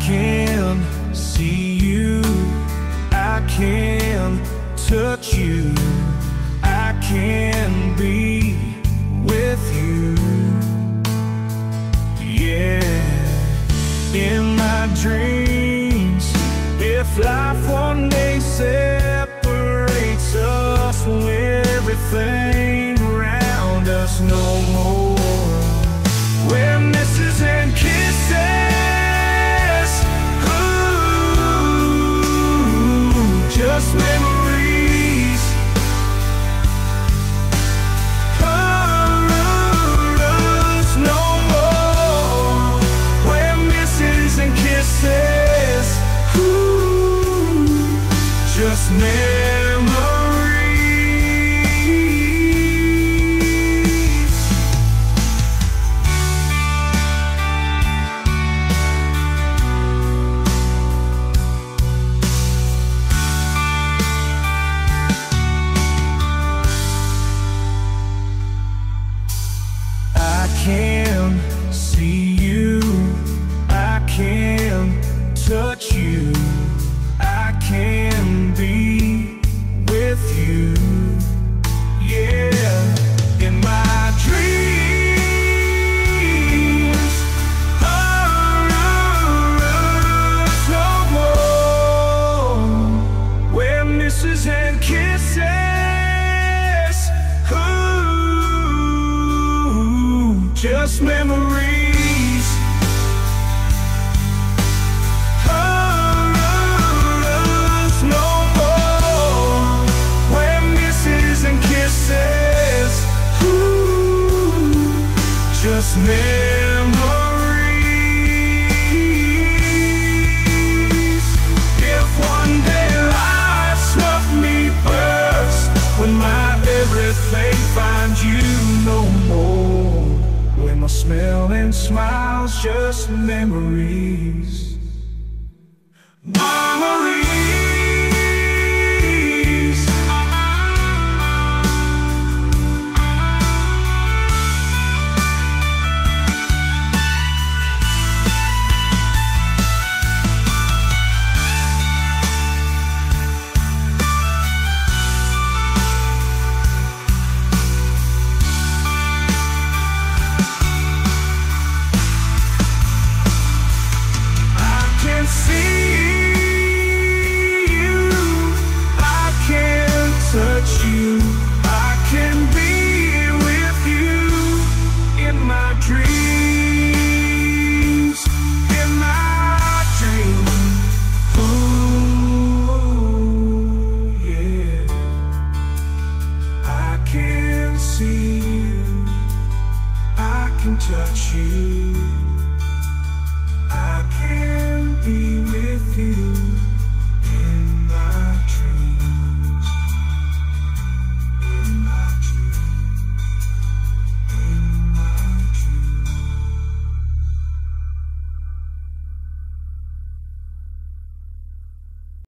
can see you. I can touch you. I can be with you. Yeah, in my dreams. If life one just Just memories. Us no more. Where misses and kisses. Ooh, just memories. If one day life snuffed me first, when my everything finds you no more, when my smell and smiles just. Memories. without you. I can't be with you.